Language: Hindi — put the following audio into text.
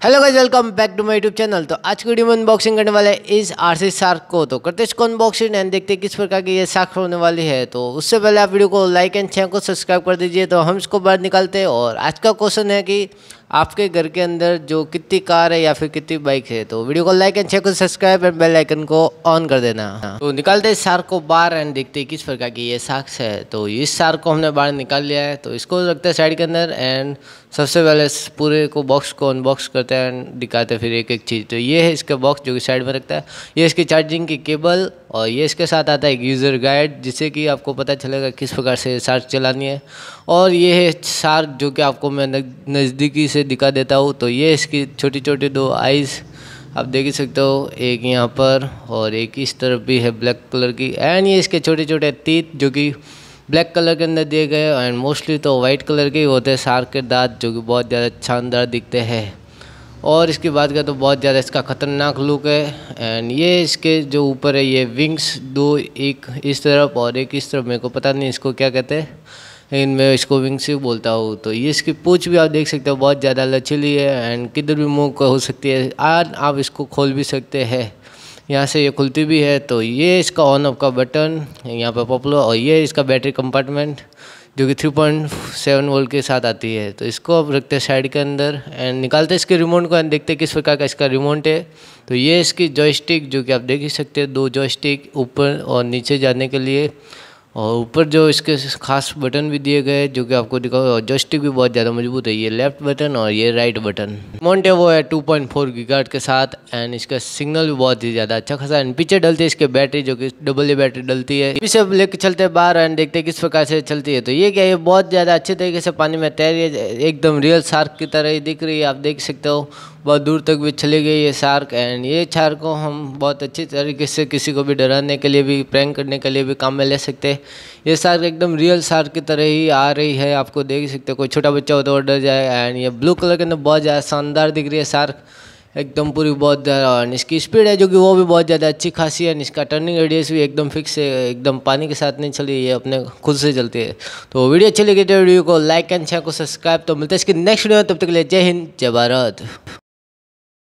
Hello guys welcome back to my YouTube channel तो आज की वीडियो में अनबॉक्सिंग करने वाले इस आरसी शार्क को तो करते इसको अनबॉक्सिंग एंड देखते हैं किस प्रकार की ये शार्क होने वाली है। तो उससे पहले आप वीडियो को लाइक एंड शेयर को सब्सक्राइब कर दीजिए। तो हम इसको बाहर निकालते हैं और आज का क्वेश्चन है कि आपके घर के अंदर जो कितनी कार है या फिर कितनी बाइक है तो वीडियो को लाइक एंड चैनल को सब्सक्राइब एंड बेल आइकन को ऑन कर देना। तो निकालते हैं सार को बाहर एंड देखते हैं किस प्रकार की ये सार्क्स है। तो इस सार को हमने बाहर निकाल लिया है तो इसको रखते हैं साइड के अंदर एंड सबसे पहले पूरे को बॉक्स को अनबॉक्स करते हैं एंड दिखाते हैं फिर एक एक चीज़। तो ये है इसका बॉक्स जो कि साइड में रखता है। ये इसकी चार्जिंग की केबल और ये इसके साथ आता है एक यूज़र गाइड जिससे कि आपको पता चलेगा किस प्रकार से सार्क चलानी है। और ये है सार्क जो कि आपको मैं नज़दीकी से दिखा देता हूँ। तो ये इसकी छोटी छोटी दो आइज़ आप देख ही सकते हो, एक यहाँ पर और एक इस तरफ़ भी है ब्लैक कलर की। एंड ये इसके छोटे छोटे तीत जो कि ब्लैक कलर के अंदर दिए गए एंड मोस्टली तो वाइट कलर के ही होते हैं सार्क के दांत, जो कि बहुत ज़्यादा शानदार दिखते हैं। और इसकी बात करें तो बहुत ज़्यादा इसका ख़तरनाक लुक है। एंड ये इसके जो ऊपर है, ये विंग्स दो, एक इस तरफ़ और एक इस तरफ़, मेरे को पता नहीं इसको क्या कहते हैं। लेकिन मैं इसको विंग्स ही बोलता हूँ। तो ये इसकी पूछ भी आप देख सकते हो, बहुत ज़्यादा लचीली है एंड किधर भी मुँह हो सकती है। आज आप इसको खोल भी सकते हैं। यहाँ से ये खुलती भी है तो ये इसका ऑन ऑफ़ का बटन यहाँ पर पॉपुलर और ये इसका बैटरी कंपार्टमेंट जो कि 3.7 वोल्ट के साथ आती है। तो इसको अब रखते हैं साइड के अंदर एंड निकालते हैं इसके रिमोट को एंड देखते हैं किस प्रकार का इसका रिमोट है। तो ये इसकी जॉयस्टिक जो कि आप देख ही सकते हैं, दो जॉयस्टिक ऊपर और नीचे जाने के लिए। और ऊपर जो इसके खास बटन भी दिए गए, जो कि आपको दिखाओ और जॉयस्टिक भी बहुत ज़्यादा मज़बूत है। ये लेफ़्ट बटन और ये राइट बटन माउंट है वो है 2.4 पॉइंट के साथ एंड इसका सिग्नल भी बहुत ही ज़्यादा अच्छा खासा एंड पीछे डलती है इसके बैटरी जो कि डबल बैटरी डलती है। इसे लेकर चलते हैं बाहर एंड देखते हैं किस प्रकार से चलती है। तो ये क्या है बहुत ज़्यादा अच्छे तरीके से पानी में तैर है, एकदम रियल सार्क की तरह ही दिख रही है, आप देख सकते हो। बहुत दूर तक भी चली गई ये शार्क एंड ये शार्क को हम बहुत अच्छी तरीके से किसी को भी डराने के लिए भी प्रैंक करने के लिए भी काम में ले सकते हैं। ये शार्क एकदम रियल शार्क की तरह ही आ रही है, आपको देख सकते हो, कोई छोटा बच्चा हो तो डर जाए एंड ये ब्लू कलर के अंदर बहुत ज़्यादा शानदार दिख रही है शार्क। एकदम पूरी बहुत ज़्यादा और इसकी स्पीड है जो कि वो भी बहुत ज़्यादा अच्छी खासी है एंड इसका टर्निंग रेडियस भी एकदम फिक्स है, एकदम पानी के साथ नहीं चली ये अपने खुद से चलती है। तो वीडियो अच्छी लगी तो वीडियो को लाइक एंड शेयर को सब्सक्राइब तो मिलते हैं इसकी नेक्स्ट वीडियो तब तक के लिए जय हिंद, जय भारत।